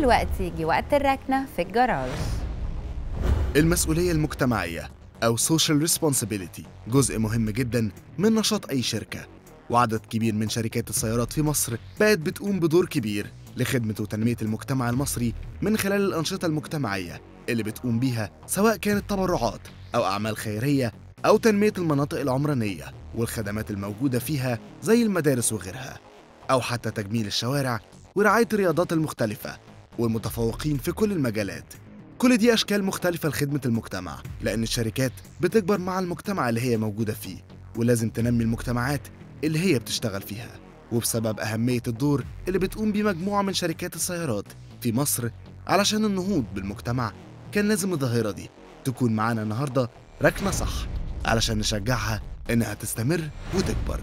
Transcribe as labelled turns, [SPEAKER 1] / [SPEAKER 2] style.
[SPEAKER 1] ودلوقتي يجي وقت الركنة في الجراج.
[SPEAKER 2] المسؤولية المجتمعية أو social responsibility جزء مهم جدا من نشاط أي شركة. وعدد كبير من شركات السيارات في مصر بقت بتقوم بدور كبير لخدمة وتنمية المجتمع المصري من خلال الأنشطة المجتمعية اللي بتقوم بيها سواء كانت تبرعات أو أعمال خيرية أو تنمية المناطق العمرانية والخدمات الموجودة فيها زي المدارس وغيرها أو حتى تجميل الشوارع ورعاية الرياضات المختلفة. والمتفوقين في كل المجالات. كل دي أشكال مختلفة لخدمة المجتمع لأن الشركات بتكبر مع المجتمع اللي هي موجودة فيه ولازم تنمي المجتمعات اللي هي بتشتغل فيها. وبسبب أهمية الدور اللي بتقوم بيه مجموعة من شركات السيارات في مصر علشان النهوض بالمجتمع كان لازم الظاهرة دي تكون معانا النهاردة ركنة صح علشان نشجعها إنها تستمر وتكبر.